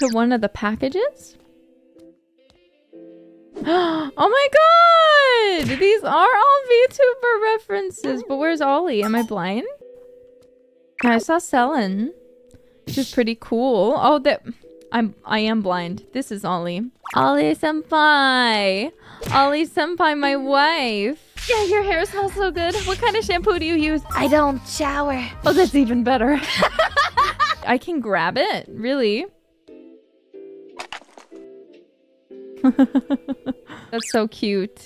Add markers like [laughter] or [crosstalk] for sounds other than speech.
to one of the packages? [gasps] oh my god! These are all VTuber references, but where's Ollie? Am I blind? I saw Selen. She's pretty cool. Oh, that I'm I am blind. This is Ollie. Ollie senpai. Ollie senpai, my wife. Yeah, your hair smells so good. What kind of shampoo do you use? I don't shower. Oh, that's even better. [laughs] I can grab it, really. [laughs] that's so cute.